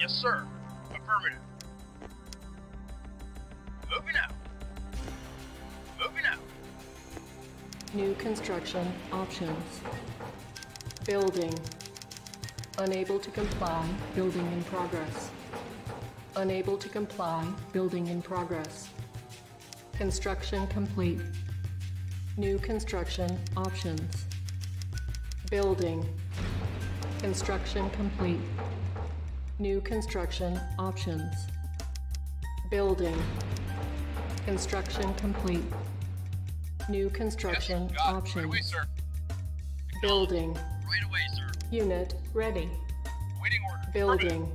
Yes, sir. Affirmative. Moving out. Moving out. New construction options. Building. Unable to comply, building in progress. Unable to comply, building in progress. Construction complete. New construction options. Building. Construction complete. New construction options. Building. Construction complete. New construction yes, options. Right away, sir. Building. Right away, sir. Unit ready. Waiting order. Building.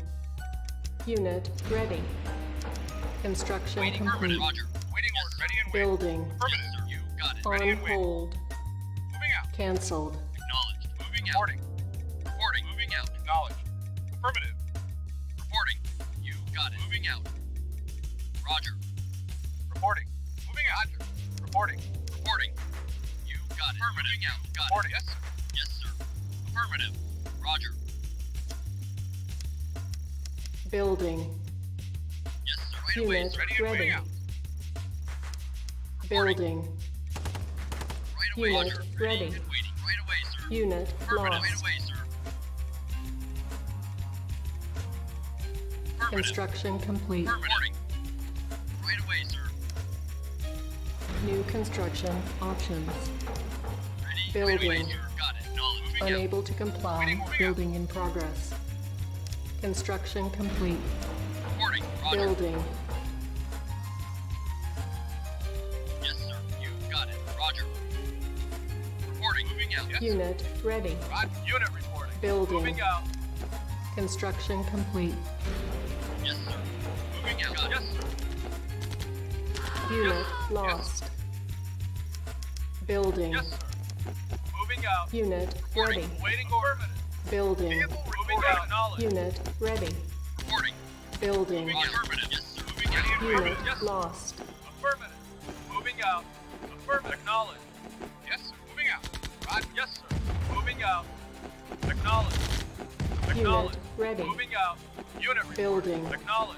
Unit ready. Construction Waiting complete. Roger. Waiting order. Ready and waiting. Building. Affirmative, sir. You got it. Ready On and waiting. hold. Moving out. Cancelled. Acknowledged. Moving out. Reporting. Moving out. Roger. Reporting. Moving out. Roger. Reporting. Reporting. You got it. Affirmative. Moving out. Got Reporting. it. Yes, sir. Yes, sir. Affirmative. Roger. Building. Yes, sir. Right away. Unit Ready and ready. waiting out. Reporting. Building. Right away. Unit Roger. ready. and waiting. Right away, sir. Unit Affirmative. Right lost. away, Construction complete. Right away, sir. New construction options. Ready? Away, Building. sir. Got it. Knowledge. Moving out. Unable to comply, building in progress. Construction complete. Building. Yes, sir. You got it. Roger. Reporting. Moving out. Yes. Unit ready. Roger. Unit reporting. Building. Moving out. Construction complete. Unit Yes. lost. Building. Yes, sir. Moving out. Unit Reporting. ready. Waiting order. Building. Vehicle moving out. Knowledge. Unit ready. Reporting. Building. Moving out. Affirmative. Yes. Moving out. Unit Yes, lost. Affirmative. Moving out. Affirmative. Acknowledge. Yes, sir. Moving out. Roger. Yes, sir. Moving out. Acknowledge. Acknowledge. Unit ready. Moving out. Unit report. Building. Acknowledge.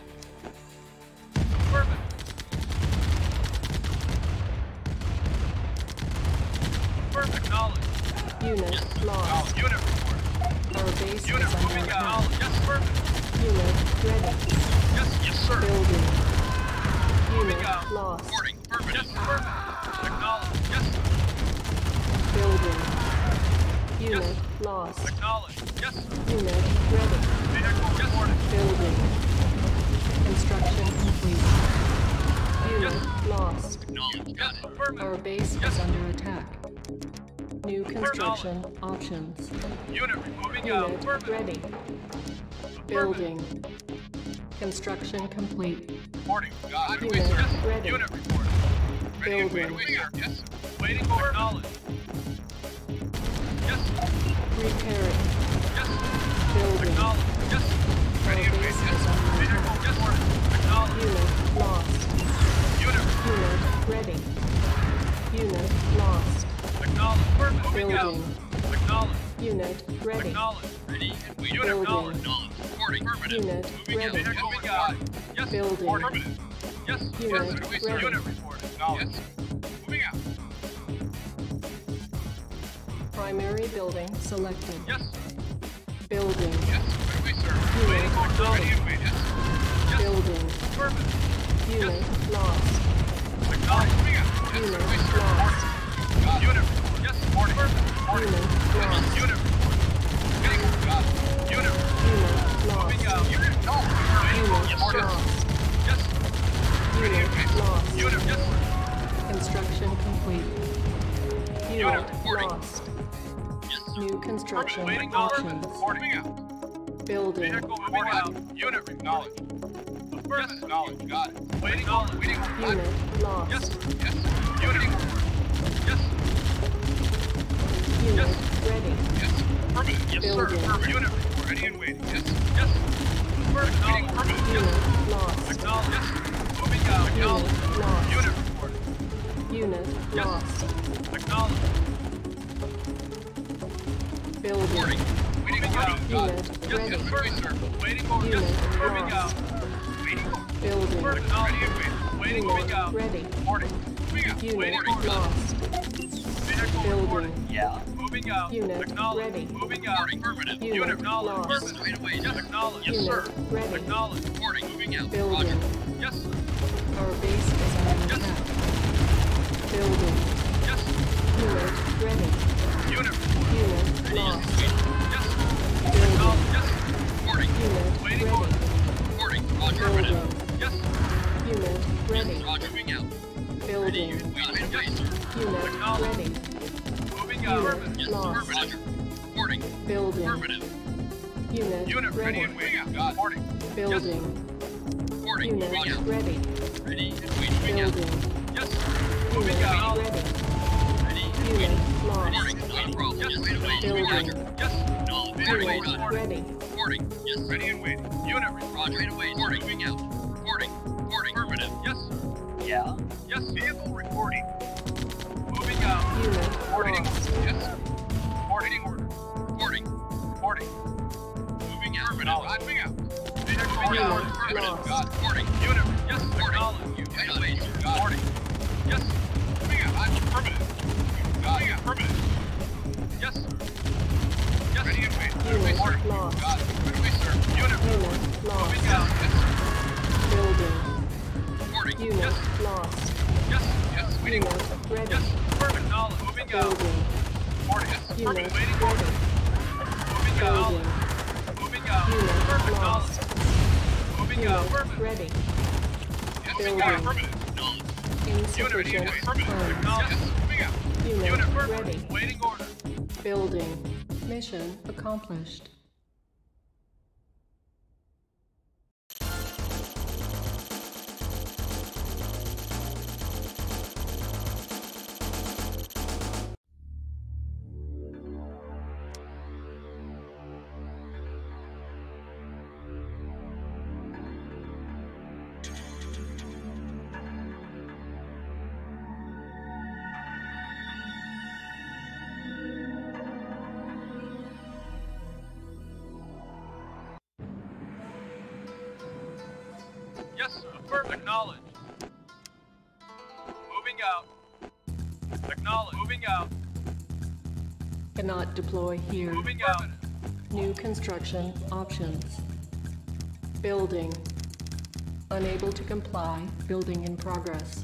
Affirmative. Affirmative. Acknowledge. Unit lost. Oh, Acknowledge. Unit report. Our base Unit is under moving attack. out. Yes, affirmative. Unit ready. Yes, yes, sir. Building. Unit lost. Reporting. Affirmative. Yes, affirmative. Acknowledge. Yes. Building. Unit Yes. lost. Acknowledge. Yes. Unit ready. Vehicle reporting. Building. Construction complete. Unit Yes. lost. Acknowledge. It. Our base is under attack. New construction options. Unit moving out. Unit ready. Building. Construction complete. Reporting. Unit Yes. ready. Unit reporting. Ready Building. Yes. Waiting for knowledge. Yes. Repairing. Yes. Building. Acknowledge. Yes. Yes. Building. Affirmative. Yes. Unit yes. ready. Unit report. Yes. Moving out. Primary building selected. Yes. Building. Yes. Right sir. Unit Waiting for ready. ready and wait. Yes. Yes. Building. Affirmative. Unit lost. Acknowledge. Moving out. Yes. Unit Right away, sir. lost. Got it. Unit report. Yes. Unit lost. Unit report. Getting got it. Yes. Yes. Yes. Yes. Construction complete. Unit lost. Yes. New construction options. Reporting. Building. Vehicle out. Unit acknowledge. Affirmative. Acknowledge. Got it. Waiting order. Waiting order. Unit lost. Yes. Yes. Unit. Yes. Unit Yes. ready. Yes. Affirmative. Yes, sir. Building. Affirmative. Unit. Ready and waiting. Yes. Yes. Affirmative. Waiting. Yes. Lost. Acknowledge. Yes. Moving out. Acknowledge. Lost. Unit report. Unit Yes. lost. Acknowledge. Building. Reporting. Waiting moving out. Unit Yes, ready. yes, ready, sir. Waiting orders. Unit Moving out. Waiting orders. Building. Personnel. Waiting, moving Unit out. ready. Reporting. Moving out. Unit Waiting orders. lost. Vehicle reporting. Yeah. Moving out. Unit Acknowledge. ready. Moving out. Affirmative. Unit Unit acknowledge. lost. Affirmative. Right away. Yes, acknowledge. Yes, Unit sir. ready. Acknowledge. Reporting. Moving out. Building. Yes, sir. Our base is under Yes. attack. Building. Yes. Unit ready. Unit reporting. Unit lost. Yes. Building. Acknowledge. Yes. Reporting. Unit Waiting ready. order. Reporting. Roger. Building. Yes. Unit ready. Roger. Moving out. Building. Wait, wait, wait, sir. Unit Acknowledge. ready. Affirmative. Lost. Roger. Reporting. Building. Affirmative. Unit Unit ready ready. and waiting. God. Reporting. Building. Yes. Reporting. Unit out. ready. Ready and waiting. Moving out. Building. Yes. Moving Unit out. ready. Ready and Unit waiting. lost. Reporting. Not a problem. Yes, wait, wait. Building. Roger. Yes. No, very Unit well done. ready. Reporting. Yes. Ready and waiting. Unit re- Roger. Right away. Reporting. Moving out. Reporting. Reporting. Affirmative. Yes. Yeah. Yes. Vehicle reporting. Moving out. Unit Moving out. Moving out. Affirmative. Knowledge. Moving. Unit ready. Building. Unit ready. Building. Mission accomplished. Acknowledge. Moving out. Cannot deploy here. Moving out. New construction options. Building. Unable to comply. Building in progress.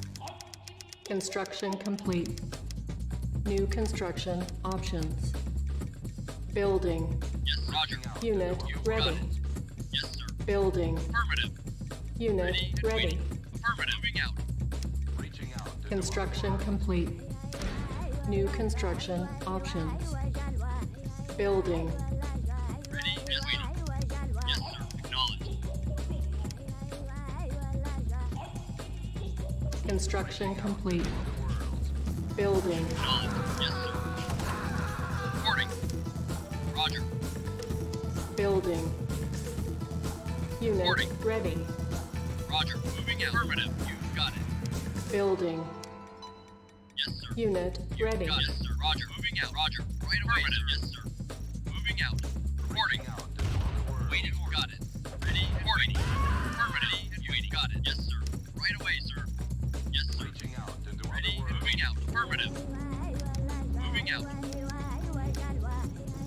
Construction complete. New construction options. Building. Yes, Roger. Unit You got ready. Yes, sir. Building. Affirmative. Unit Ready ready. Affirmative. Moving out. Construction complete. New construction options. Building. Ready and waiting. Yes, sir. Acknowledge. Construction complete. Building. Acknowledge. Yes, sir. Reporting. Roger. Building. Unit Reporting. ready. Roger. Moving. Affirmative. You've got it. Building. Yes, sir. Unit ready. Got it. Yes, sir. Roger. Moving out. Roger. Right away, sir. Yes, sir. Moving out. Reporting. Waited. Got it. Ready. Reporting. Affirmative. And waiting. Got it. Yes, sir. Right away, sir. Yes, sir. Ready. Moving out. Affirmative. Moving out.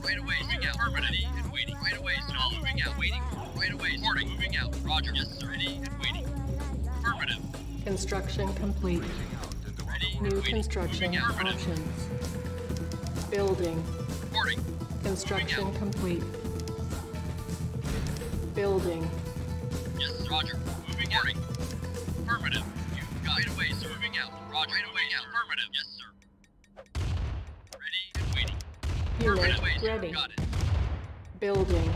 Right away. Moving out. Affirmative. And waiting. Right away, sir. Moving out. Waiting. Right away. Reporting. Moving out. Roger. Yes, sir. Ready. And waiting. Affirmative. Construction complete. New construction options. Building. Reporting. Construction complete. Building. Yes. Roger. Moving out. Affirmative. You got. Right away, sir. Moving out. Roger. Right away. Out. Affirmative. Yes, sir. Ready and waiting. Unit away, ready. Got it. Building.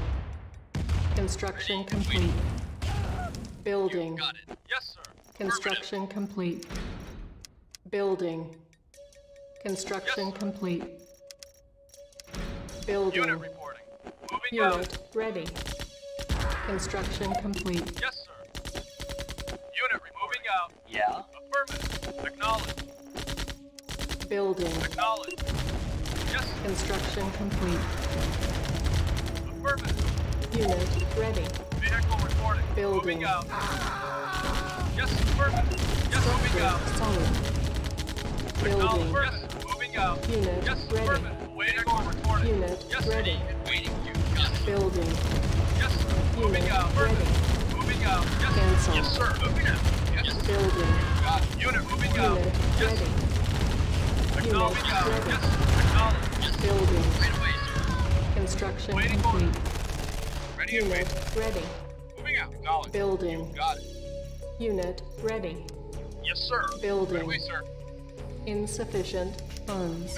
Construction Ready complete. waiting. Building. Got it. Yes, sir. Construction complete. Building. Construction Yes, complete. Building. Unit reporting. Moving out. Ready. Construction complete. Yes, sir. Unit re- moving out. Yeah. Affirmative. Acknowledge. Building. Acknowledge. Yes, Construction complete. Affirmative. Unit ready. Vehicle reporting. Building. Moving out. Yes, affirmative. Yes, moving out. solid. Building. Moving out. Unit Yes, ready. affirmative. Vehicle reporting. Unit Yes, ready. Waiting. You got it. Building. Yes, moving Unit out. Affirmative. Moving out. Yes, Cancel. yes, sir. Moving out. Yes, Building. got it. Unit moving out. Unit Yes, ready. acknowledging Unit out. ready. Yes, acknowledge. Building. Right away, sir. Construction Waiting complete. order. Ready and Unit ready. Moving out. Acknowledge. Building. Got it. Unit ready. Yes, sir. Right Building. away, sir. Insufficient funds.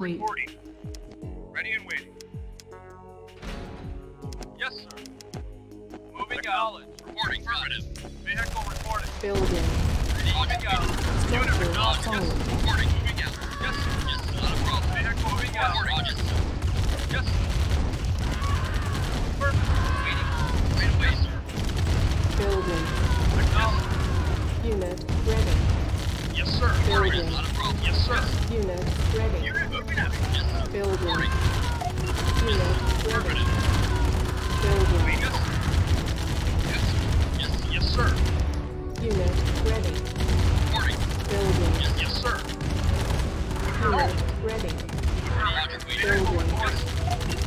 Complete. reporting. Ready and waiting. Yes, sir. Moving out. Reporting. Affirmative. Vehicle reporting. Building. Moving out. Unit Structure acknowledged. Yes. solid. Reporting. Moving out. Yes, sir. Yes, not a problem. Vehicle moving out. Roger, sir. Yes, sir. Affirmative. Waiting. Right away, sir. Building. Acknowledged. Unit ready. Yes, sir. Building. Not a problem. Yes, sir. Unit ready. Unit moving out. Yes, sir. Building. Reporting. Unit ready. Affirmative. Building. Yes, sir. Yes, sir. Yes, sir. Unit ready. Reporting. Building. Yes, yes, sir. Unit ready. Building.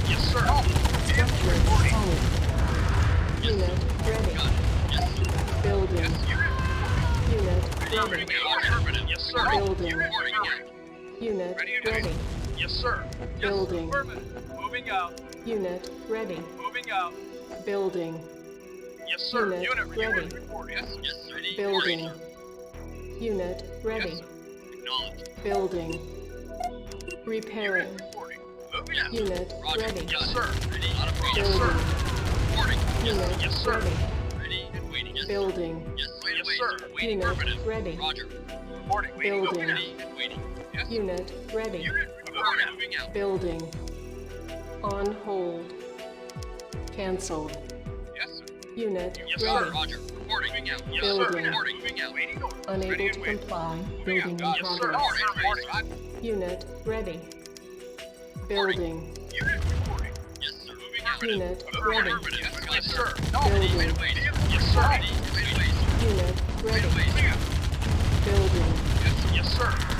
Yes, sir. Structure solid. Unit ready. Got it. Yes, sir. Building. Yes, unit. Ready. Yes, sir. Building. Unit Ready ready. Yes, sir. Yes, Building. Moving out. Unit ready. Moving out. Building. Yes, sir. Unit Unit ready. report. Yes, sir. Yes. Ready. Building. Unit ready. sir. Acknowledged. Building. Repairing. Reporting. Moving out. Unit Roger. ready. Yes, sir. Ready. Not a problem. Yes, sir. Reporting. Yes, Unit yes, sir. ready. Ready and waiting. Yes, sir. Building. Yes, Yes, sir. sir. Waiting. Unit Affirmative. ready. Roger. Reporting. Waiting. Building. Ready and waiting. Yes. Unit ready. Unit. Building. On hold. Cancelled. Yes, sir. Unit Yes, sir. ready. Roger. Reporting. Yes, Building. sir. Reporting. Moving out. Waiting. order. Ready Unable and to comply. Building in. Yes, sir. progress. Reporting. Unit ready. Building. Unit reporting. Yes, sir. Moving out. Unit ready. Yes, sir. Building. Yes, sir. Ready. Sir. Unit ready. away. Moving out. Building. Yes, sir.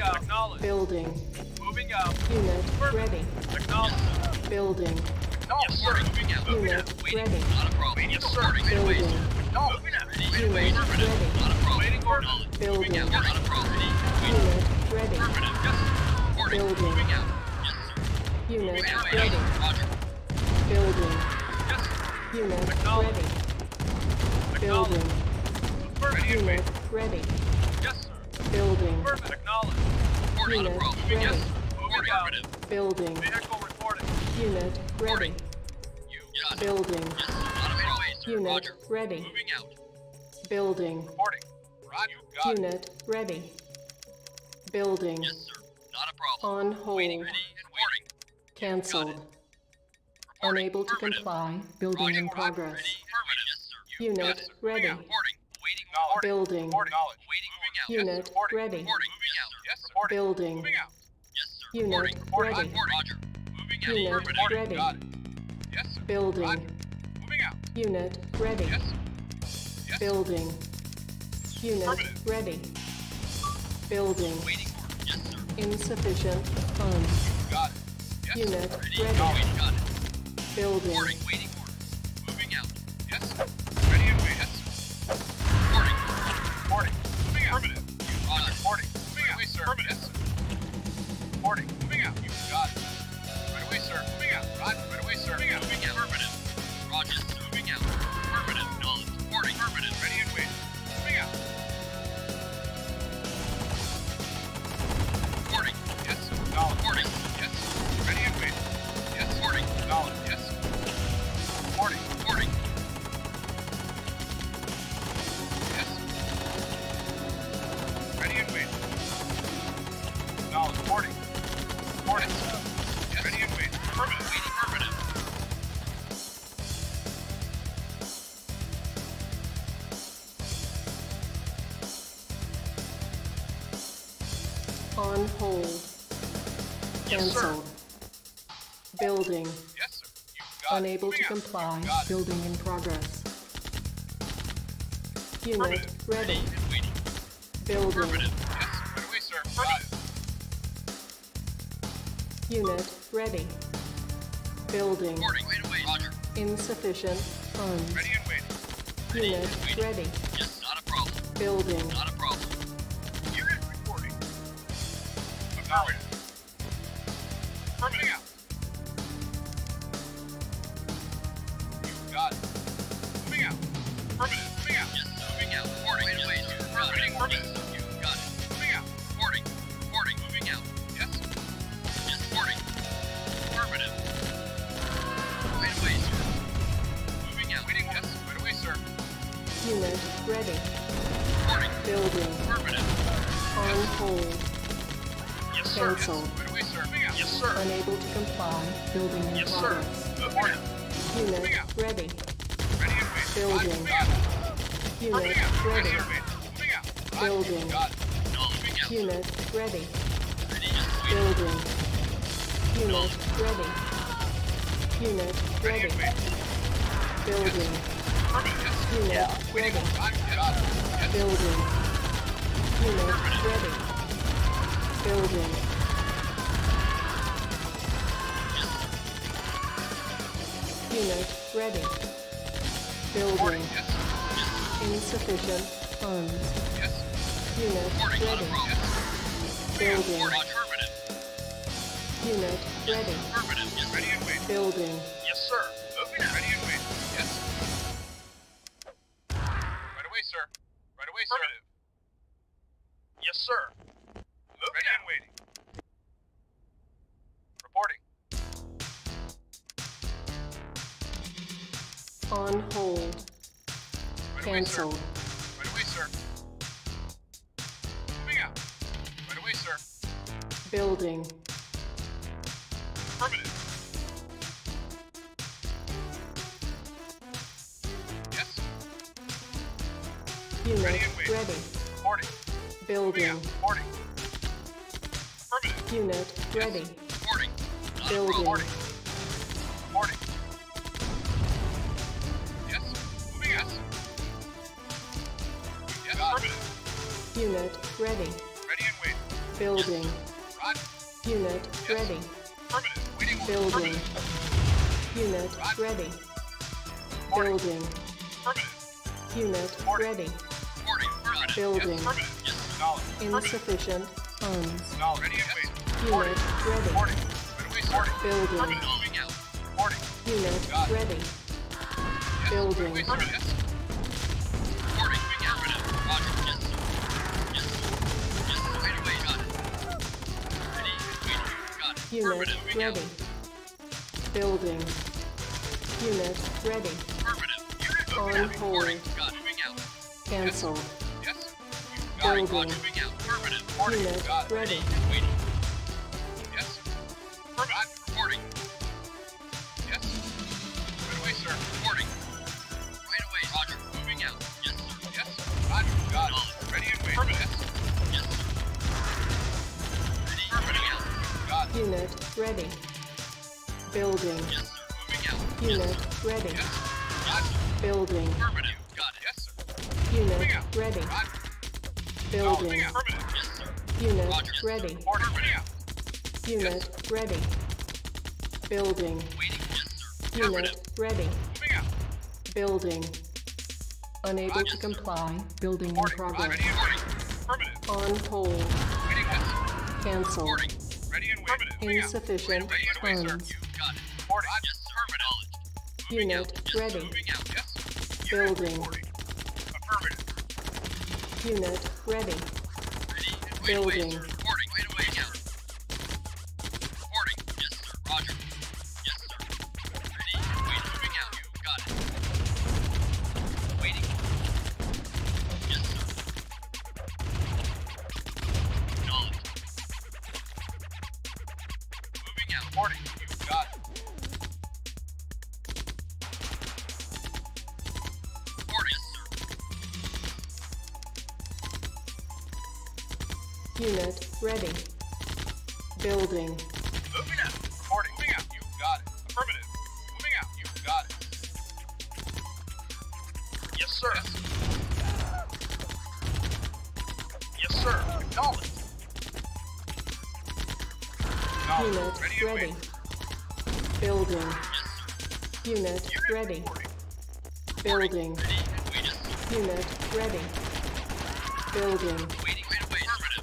Moving out. Acknowledge. Building. Moving out. Unit ready. Acknowledge. Building. Yes, sir. Moving out. Moving Unit out. ready. Not a problem. Yes, sir. Building. No. Moving out. Unit Waiting. ready. Not a problem. Waiting order. Building. Moving out. Not a problem. Waiting. Unit ready. Affirmative. Yes. Reporting. Building. Moving out. Yes, sir. Unit Moving out. ready. Roger. Building. Yes. Unit ready. Building. Unit ready. Yes. Building. Affirmative. Acknowledge. Reporting. Unit Not a problem. Yes. ready. Moving. Building. Vehicle reporting. Unit ready. You got it. Building. Yes, sir. Not sir. Unit Roger. ready. Moving out. Building. Reporting. Roger. You got it. Unit ready. Building. Yes, sir. Not a problem. On hold. Waiting. Ready and waiting. Cancelled. Unable to comply. Building Roger. in progress. Ready. Affirmative. Yes, sir. You Unit ready. Reporting. Building. Reporting. Unit yes, ready. Reporting. Yes, reporting. Building. Moving out. Yes, sir. Unit reporting. ready. Reporting. Roger. Moving out. Unit reporting. ready. Got it. Yes, sir. Building. Roger. Moving out. Unit ready. Yes, sir. Yes, Building. Sir. Unit ready. Building. Waiting for it. Yes, sir. Insufficient funds. Got it. Yes, Unit ready. ready. Got it. Building. Reporting. Waiting. On hold. Cancelled. Yes, Building. Yes, Unable to comply. Building in progress. Unit ready. Building. Yes, away, Unit ready. Building. Insufficient funds. Ready Unit ready. Yes, Building. Ready. Building. Unit ready. Unit ready. Building. Unit ready. Building. Unit ready. Building. Unit ready. Building. Insufficient funds. Unit ready. Building. Unit ready. Affirmative. Ready and. Building. Yes, sir. Moving. Ready and. Yes. Right away, sir. Right away, sir. Yes, sir. Moving ready out. and waiting. Reporting. On hold. Right Cancelled. building. Affirmative. Yes. Unit ready. ready. Boarding. Building. Boarding. Affirmative. Unit yes. ready. Boarding. Building. Boarding. Boarding. Yes. Moving yes. Yes. Affirmative. Unit ready. Ready and wait. Building. Yes. Unit yes. ready. Permit. Building. Permit. Unit right. ready. Morning. Building. Permit. Unit Morning. ready. Morning. Building. Yes. Insufficient funds. Unit ready. Building. Unit ready. Building. Unit ready. Building. Unit ready. On hold. Cancel. Yes. Building. Unit ready. Roger. ready. Out. Unit ready. Building. Waiting. Yes, sir. Unit ready. Moving out. Building. Unable Roger, to sir. comply. Building in progress. Ready and waiting. On hold. Waiting. Yes. Cancel. Ready and waiting. Insufficient Ready waiting, funds. You got it. Reporting. Yes, sir. Moving Unit out. Yes, ready. Moving out. Yes. Building. Affirmative. Unit ready. Ready Building. Unit ready. Building.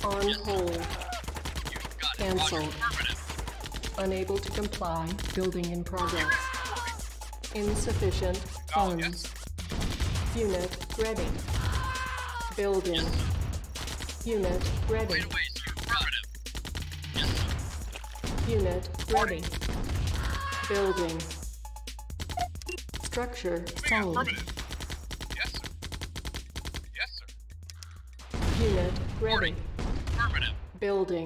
On hold. Cancelled. Unable to comply. Building in progress. Insufficient funds. Unit ready. Building. Unit ready. Unit ready. Building. Structure sold. Yes, sir. Yes, sir. Unit ready. Affirmative. Building.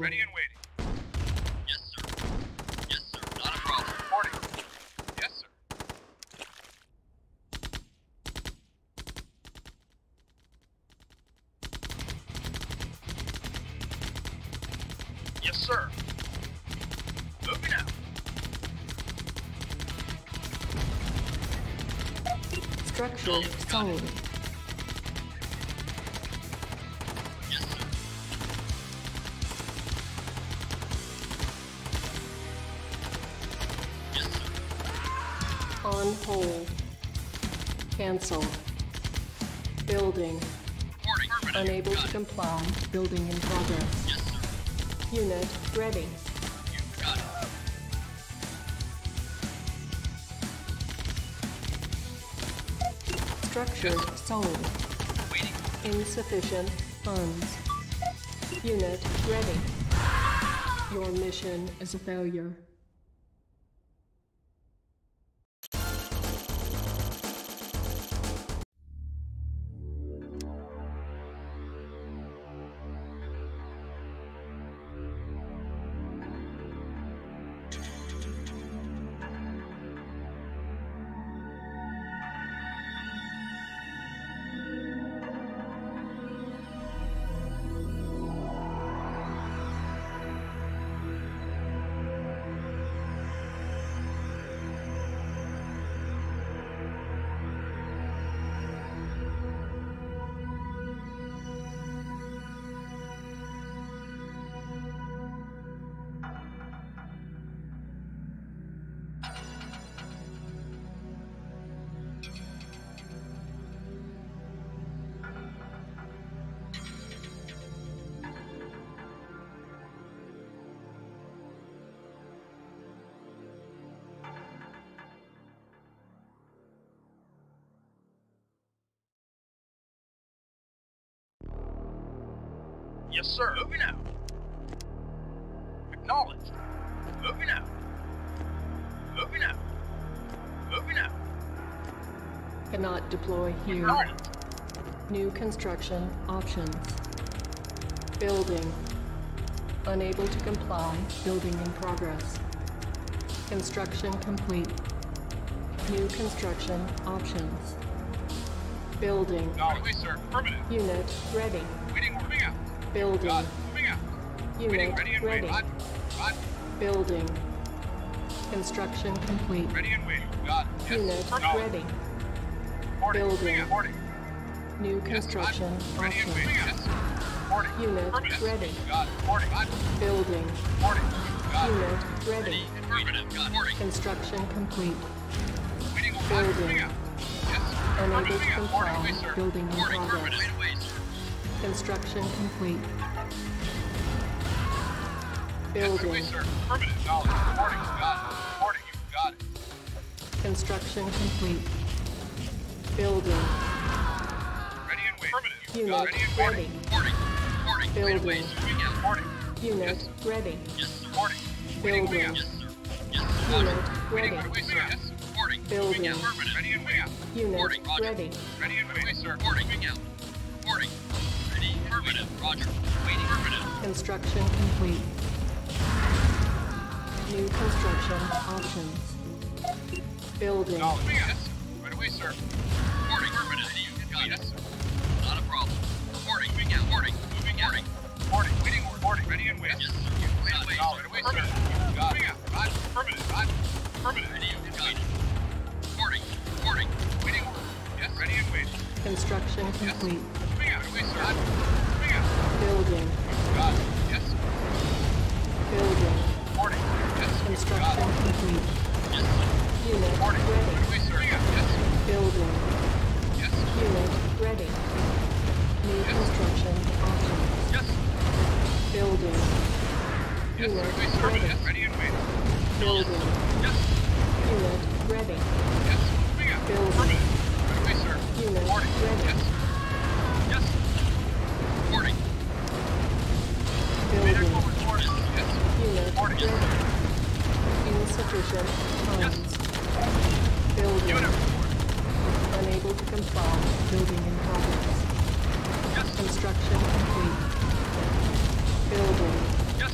Building in progress. Yes, sir. Unit ready. Structure sold. Waiting. Insufficient funds. Unit ready. Your mission is a failure. Yes, sir. Moving out. Acknowledged. Moving out. Moving out. Moving out. Cannot deploy here. New construction options. Building. Unable to comply. Building in progress. Construction complete. New construction options. Building. Acknowledged. sir. Affirmative. Unit ready. Waiting. Moving out. Building. Got. Moving out. Waiting. Unit Ready and ready. Roger. Building. Construction complete. Ready and waiting. Yes. Unit Acknowledged. ready. Reporting. Building. Reporting. New construction Roger. Ready and waiting. Yes. Unit ready. It. Building. You. Unit ready. Affirmative. Got it. Reporting. Construction complete. Waiting Building. Yes. Unable to Moving out. Reporting. comply. Away, sir. Building in Reporting. Construction complete. Yes, sir. Away, Building. sir. Affirmative. Knowledge. Reporting. You got it. Reporting. You got it. Construction complete. Building. Ready and waiting. Affirmative. You Unit got it. Ready and ready. waiting. Reporting. Reporting. Right away, Building. sir. Moving out. Reporting. Unit Yes. ready. Yes, sir. Reporting. Waiting. Moving out. Building. Yes, sir. Yes, sir. Unit Roger. Waiting. ready. Right away, sir. Yes. Reporting. Building. Moving out. Affirmative. Ready and waiting. Unit Reporting. Roger. ready. Ready and waiting, sir. Reporting. Affirmative. Roger. Waiting. Affirmative. Construction complete. New construction options. Building. No, moving out. Yes. Right away, sir. Reporting. Affirmative. Ready. You got it. Yes, sir. Not a problem. Reporting. Moving out. Reporting. Moving out. Reporting. Waiting. Reporting. Ready and waiting. Yes, sir. Right away. No, right away, sir. You got it. Roger. Affirmative. Roger. Affirmative. Ready. You got it. Reporting. Reporting. Waiting. Yes. Ready and waiting. Construction complete. Moving out. Right away, sir. Roger. Building. Got it. Yes. Building. Reporting. Yes. Construction complete. Yes. Unit Reporting. ready. Right ready. away, sir. Yes. Building. Yes. Unit ready. New Yes. construction options. Yes. Building. Yes. Unit Right away, sir. ready. Yes, ready and waiting. Building. Yes. Unit ready. Yes. Moving out. Building. Affirmative. Right away, sir. Unit Reporting. ready. Yes, Yes, sir. Insufficient funds. Building. Unable to comply. Building in progress. Yes. Construction complete. Building. Yes.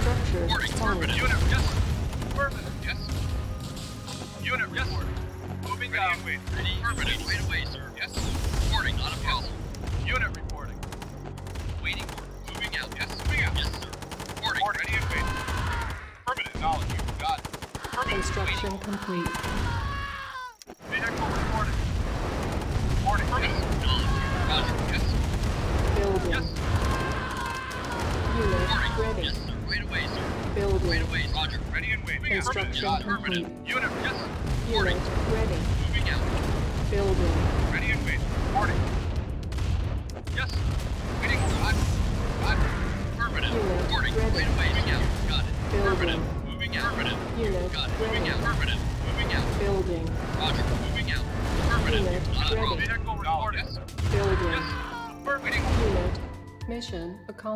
Structure solid. Yes. Affirmative. Yes. Unit. Moving out. Ready and waiting. Ready. Affirmative. Right away, sir. Yes, complete. Vehicle reporting. Reporting. Yes, sir. Knowledge. Roger. Sir. Building. Yes. Unit ready. Yes, sir. Right away, sir. Right away. Roger. Ready and waiting. Construction complete.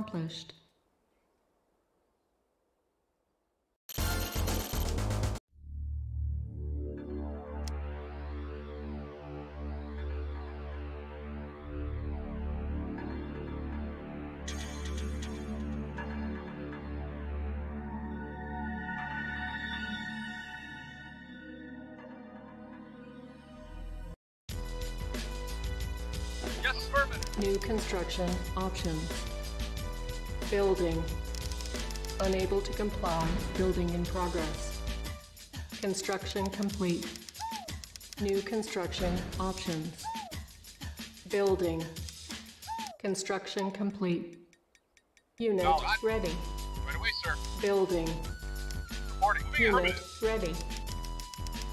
Accomplished. Yes. New construction options. Building. Unable to comply. Building in progress. Construction complete. New construction options. Building. Construction complete. Unit No, ready. Right away, sir. Building. Reporting. Unit ready.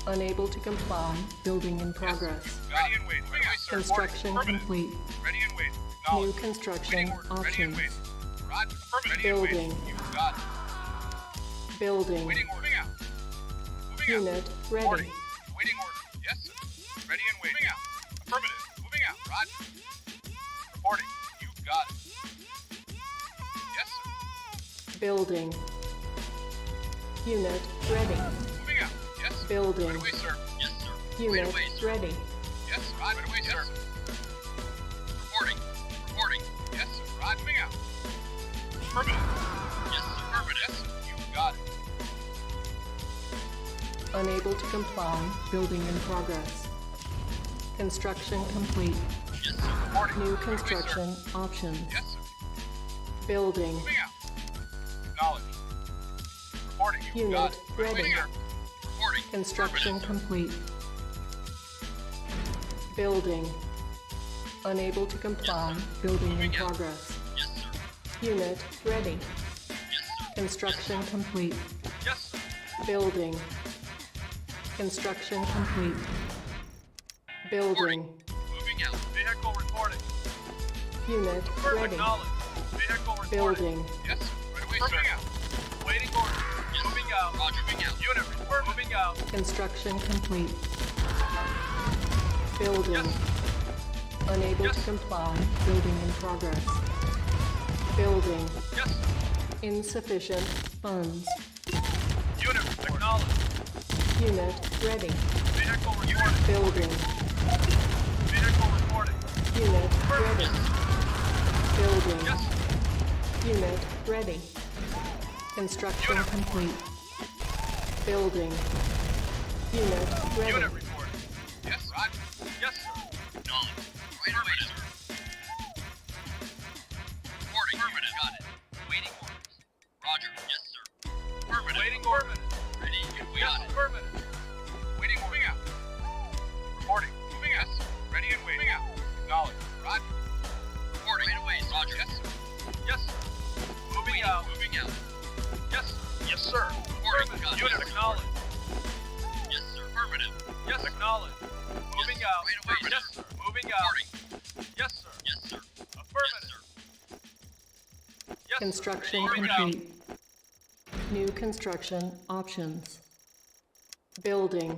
Unable to comply. Building in progress. Ready and waiting. Right away, sir. Construction complete. Ready and waiting. New construction Waiting. Ready and options. Building. You got it. Building. Waiting order. Moving out. Moving out. Unit ready. Reporting. Waiting order. Yes, sir. Ready and waiting. Moving out. Affirmative. Moving out. Roger. Reporting. You got it. Yes, sir. Building. Unit ready. Moving out. Yes. Building. Right away, sir. Yes, sir. Right Unit away, sir. ready. Unable to comply. Building in progress. Construction complete. Yes. New construction options. Yes. Building. Unit ready. Construction complete. Building. Unable to comply. Building in progress. Yes. Unit ready. Yes. Construction complete. Yes. Building. Construction complete. Building. Moving out. Vehicle reporting. Unit ready. Vehicle reporting. Building. Yes. Right away, sir. Out. Waiting order. Yes. Moving out. Roger. Moving out. Unit report. Moving out. Construction complete. Building. Yes. Unable to comply. Building in progress. Building. Yes. Insufficient funds. Unit ready. Vehicle reporting. Building. Vehicle reporting. Unit ready. Building. Yes. Unit ready. Construction Unit complete. Building. Unit ready. Unit Construction complete. New construction options. Building.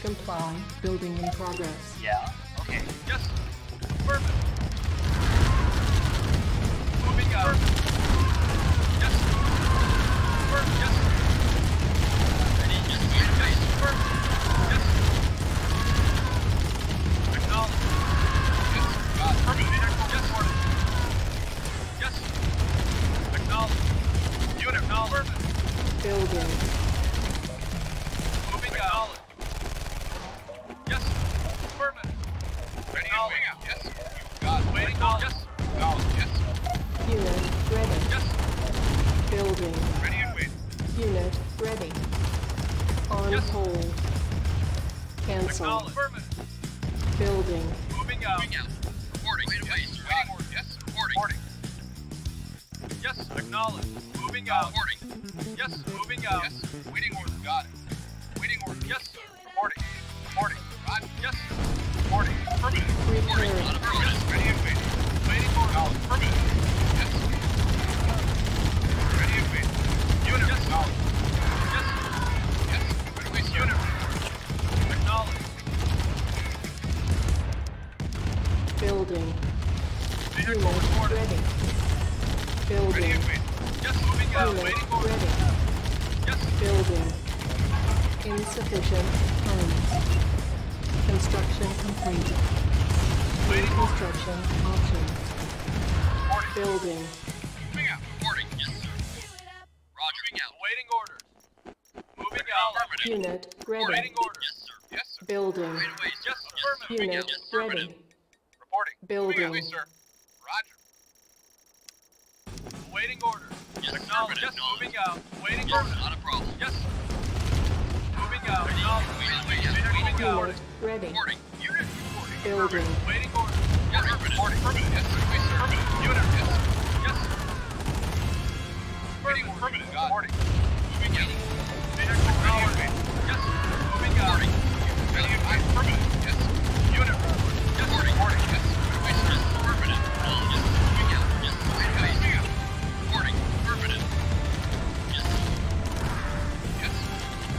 To comply. Building in progress. Yeah. Okay. Yes, affirmative. Moving out. Yes, affirmative. Yes, Ready. Yes, away. affirmative. Yes, acknowledged. Yes, it. Affirmative. Yes. Yes, acknowledged. Unit acknowledged. Building. Moving out. Unit ready. yes, Building. ready and waiting. Unit ready. On Yes. hold. Cancel. Building. Moving out. Moving out. Reporting. Wait away, sir. Waiting order. Yes, reporting. Yes, acknowledged. Moving out. Reporting. Yes, moving out. Yes, waiting order. Got it. Building. Insufficient funds. Construction complete. Waiting construction. Reporting. Building. Moving out. Reporting. Yes, sir. Roger. Moving out. Awaiting orders. Moving out. Unit ready. Awaiting orders. Yes, sir. Yes, sir. Building. Right away, sir. Yes, affirmative. Unit. Yes, ready. Reporting. Building. Moving out, sir. Roger. Awaiting orders. Yes, Acknowledged. Yes, affirmative. moving out. Waiting Yes, orders. not a problem. Yes, sir. Moving out. Ready. Acknowledged. Wait, wait, yes, Moving waiting out. Unit ready. Reporting. Unit reporting. Building. Waiting orders. Yes, Yes, affirmative. reporting. Affirmative. Yes, sir. Wait, sir. Affirmative. Unit. Yes, sir. Yes, sir. Waiting affirmative. Reporting. Moving out. Vehicle acknowledged. Yes, sir. Moving out. Reporting. Ready and waiting. Affirmative. Yes. Unit reporting. Yes, reporting. Yes. Wait, sir. Yes, affirmative.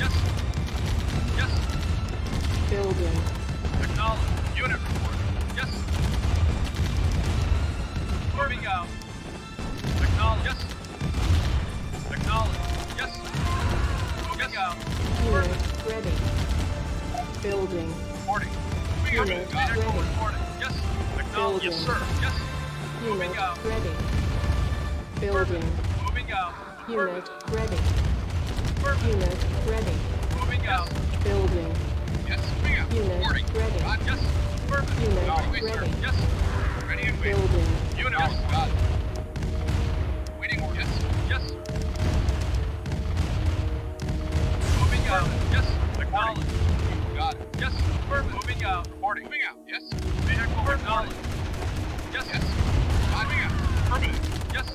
Yes. Yes. Building. Acknowledge. Unit report. Yes. Moving out. Acknowledge. Yes. Acknowledge. Yes. Moving out. Unit ready. Building. Reporting. Moving. Unit ready. reporting. Yes. Acknowledge. Yes, sir. Yes. Unit Moving out. ready. Building. Moving out. Unit ready. Unit ready. Moving out. Building. Yes. Moving out. Unit Reporting. ready. God, yes. Affirmative. Unit it. Wait, sir. Yes. Ready and waiting. Building. Unit. Yes. Got. Waiting order. Yes. Yes. Moving out. Yes. Acknowledge. Got it. Yes. Affirmative. Moving out. Reporting. Moving out. Yes. Vehicle acknowledge. Yes. Yes. Moving out. Affirmative. Yes.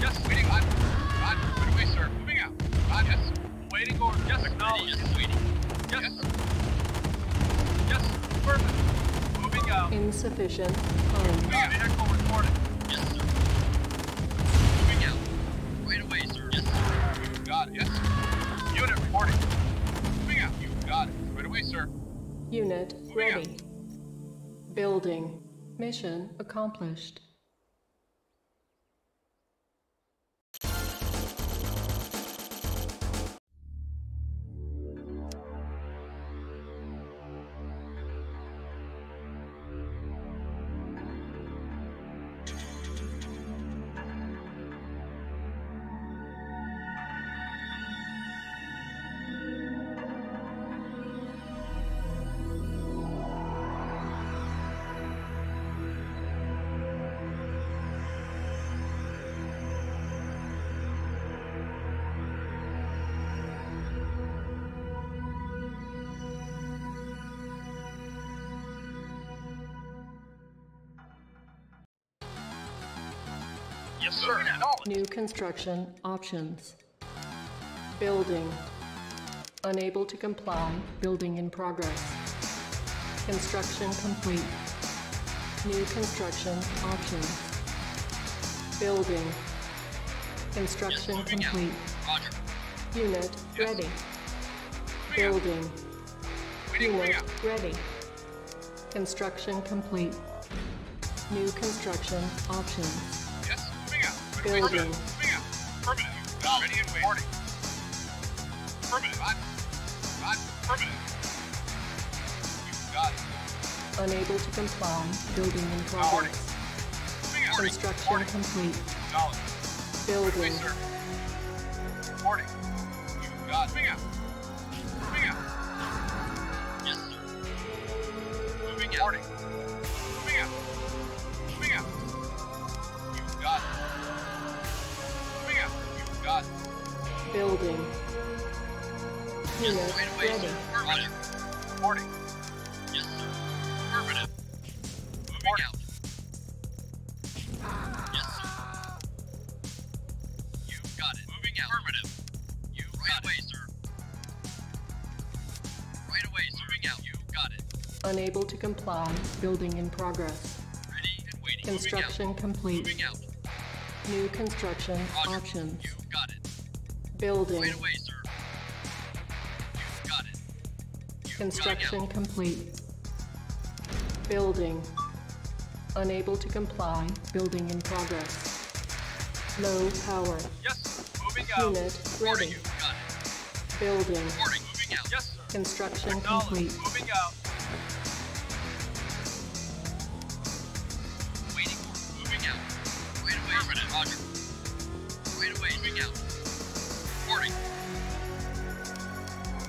Yes. Waiting on. God. Put away, sir. Moving out. God. Yes. Waiting order. Yes. Acknowledge. Yes. Waiting. Yes. Yes. Affirmative. Moving out. Insufficient funds. Moving out. Vehicle reporting. Yes, sir. Moving out. Right away, sir. Yes, sir. You got it. Yes. Unit reporting. Moving out. You got it. Right away, sir. Unit Moving ready. Building. Mission accomplished. New construction options. Building. Unable to comply. Building in progress. Construction complete. New construction options. Building. Construction complete. Roger. Unit Yes. ready. Building. Unit ready. Construction complete. New construction options. Yes. Moving out. Right away, sir. Building. Affirmative. Got. Ready and waiting. Affirmative. God. God. Affirmative. You got it. Unable to comply. Building in progress. Moving. Construction Reporting. complete. Acknowledge. Right away, Building. sir. Reporting. You got it. Moving out. Moving out. Yes, sir. Moving out. Reporting. Building. Unit Right away, ready. Reporting. Yes, sir. Affirmative. Moving out. Yes, sir. You got it. Moving out. Affirmative. You right away, sir. Right away, sir. Moving out. You got it. Unable to comply. Building in progress. Ready and waiting. Construction complete. Moving out. New construction Roger. options. You. Building. Right away, sir. You got it. You Construction Moving complete. Building. Unable to comply. Building in progress. Low power. Yes. Moving out. Unit ready. Got it. Building. Reporting. Moving out. Yes, sir. Construction complete. Moving out.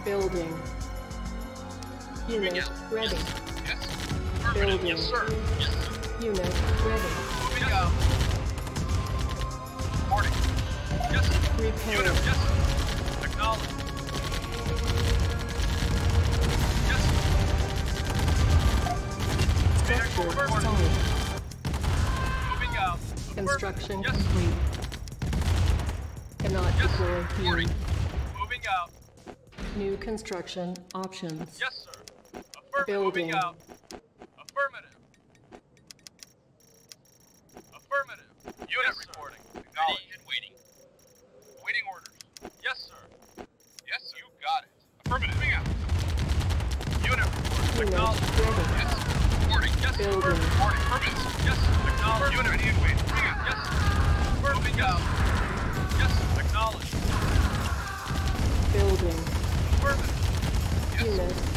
Building. Unit out. ready. Yes. Building. Yes, sir. Yes, sir. Unit ready. Moving out. Reporting. Yes. Repair. Unit. Yes. Acknowledge. Yes. Structure solid. Moving out. Construction Yes. complete. Cannot Yes. deploy here. Reporting. New construction options. Yes, sir. Affirmative. Building. Moving out.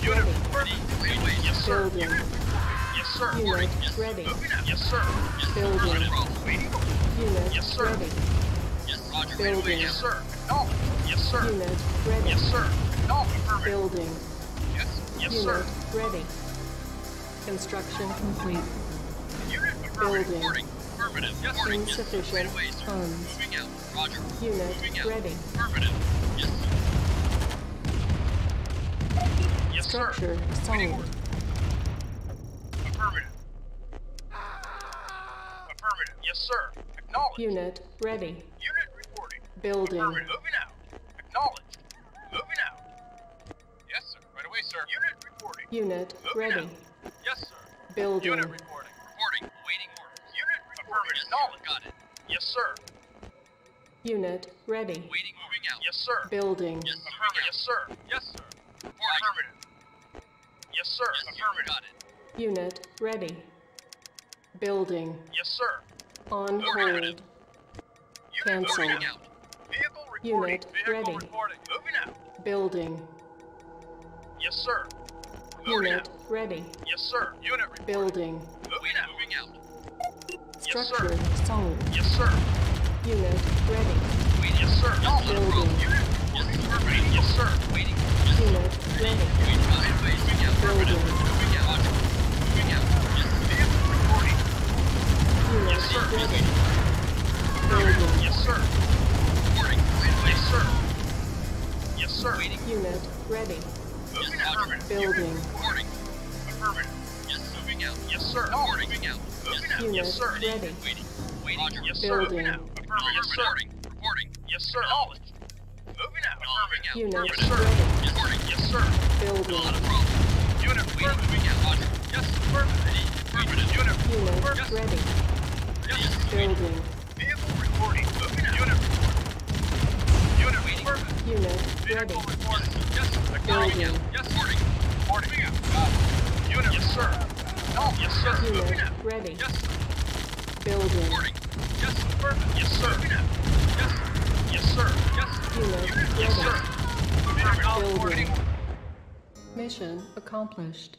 Unit ready. ready. Wait, wait. Yes, sir. Building. Yes, sir. Unit Yes. ready. Yes, sir. Yes, Building. Unit Yes, sir. ready. Yes, Roger. Building. Yes, sir. Acknowledged. Yes, sir. Unit ready. Yes, sir. Affirmative. Building. Yes. Yes, Unit sir. ready. Construction complete. Unit Building. Reporting. Affirmative. Yes, sir. Yes, sir. Insufficient Right away, sir. funds. Moving out. Roger. Unit Moving out. ready. Affirmative. Yes, sir. Yes, sir. Structure Waiting solid. order. Affirmative. Affirmative. Yes, sir. Acknowledged. Unit ready. Unit reporting. Building. Affirmative. Moving out. Acknowledged. Moving out. Yes, sir. Right away, sir. Unit reporting. Unit Moving ready. out. Yes, sir. Building. Unit reporting. Reporting. Waiting orders. Unit reporting. Acknowledged. Got it. Yes, sir. Unit ready. Waiting. Moving out. Yes, sir. Building. Yes, affirmative. Yes, sir. Yes, sir. Affirmative. Yes, sir. affirmative. Unit ready. Building. Yes, sir. On hold. Unit Cancel. moving out. Vehicle reporting. Unit ready. Moving out. Building. Yes, sir. Moving Unit out. ready. Yes, sir. Unit reporting. Building. Moving out. Moving out. Structure sir. Yes, sir. Unit ready. Yes, sir. Building. Unit reporting. Affirmative. Yes, sir. Waiting. Unit ready. Wait, right away. Moving out. Affirmative. Building. Moving out. Roger. Moving out. Yes, vehicle reporting. Unit Yes, sir. Building. Yes, sir. Reporting. Right away. Yes, sir. Yes, sir. Waiting. Unit Yes, sir. Building. Yes, sir. Reporting. Reporting. Yes, sir. Knowledge. Unit Yes, sir. ready. Yes, reporting. Yes, sir. Building. Not a problem. Unit. Moving out. Roger. Yes, affirmative. Affirmative. Unit. Unit Affirmative. ready. Yes. Building. Vehicle reporting. Moving out. Unit. Unit waiting. Affirmative. Unit ready. Vehicle reporting. Yes, Building. Yes, reporting. Reporting. Unit. Yes, sir. No. Yes, sir. Moving Unit out. ready. Yes. Building. Reporting. Yes, affirmative. Yes, sir. Moving out. Yes, sir. Yes, sir. Yes, sir. Unit. Yes, sir. Building. Mission accomplished.